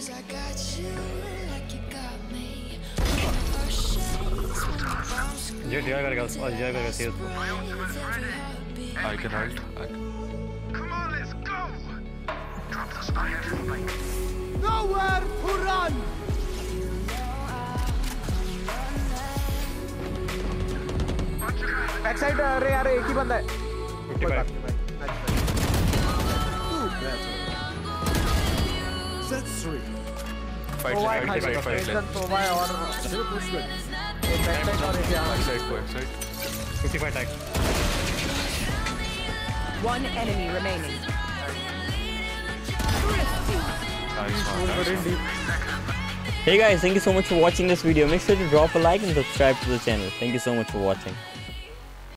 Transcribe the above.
Cause I got you like you got me. Our shades when the bombs Diğer diğer kadar kalsın. Az diğer kadar kalsın. with every heartbeat. I can ult. I can. Come on, let's go! Drop the spike. Nowhere to run! Back side अरे यार एक ही बंदा है One enemy remaining. Hey guys, thank you so much for watching this video. Make sure to drop a like and subscribe to the channel. Thank you so much for watching.